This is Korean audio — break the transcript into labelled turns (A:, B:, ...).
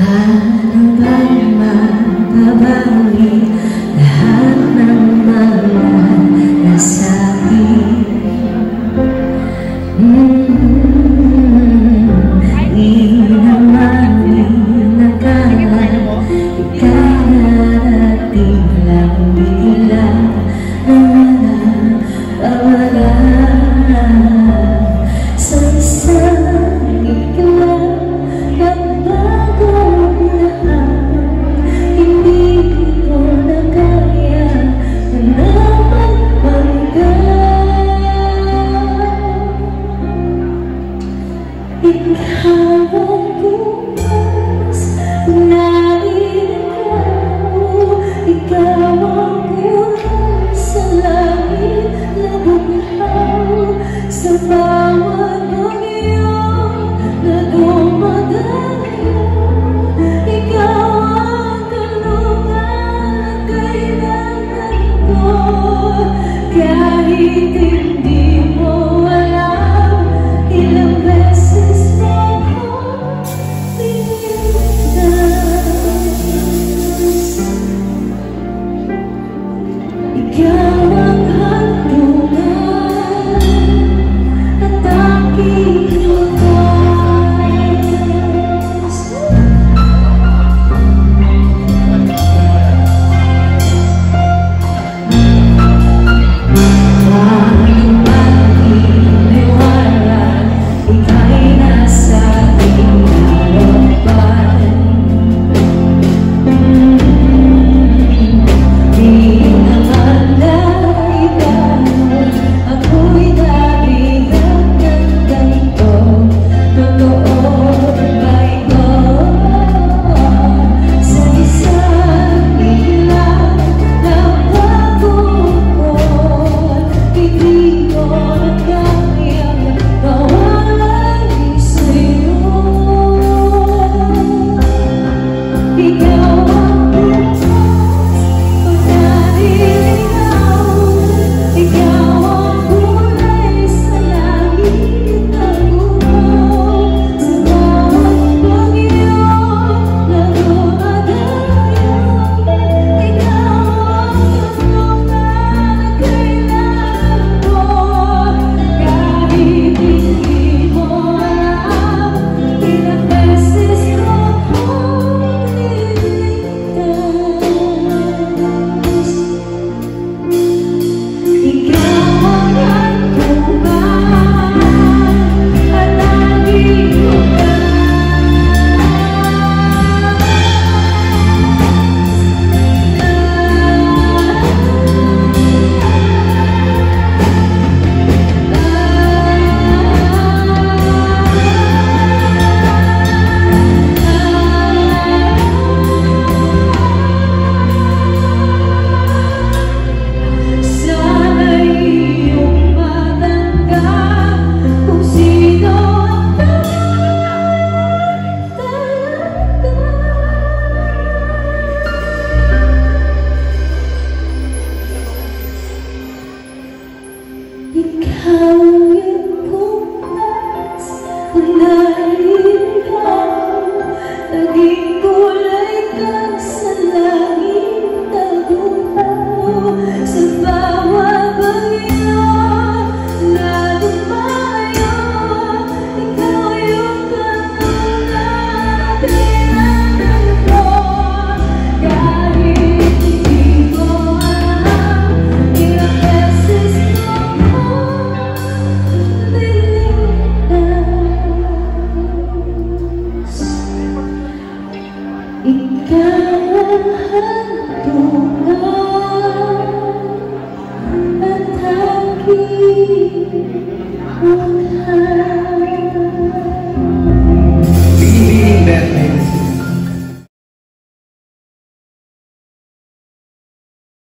A: Ba mababawi lahat you. pernah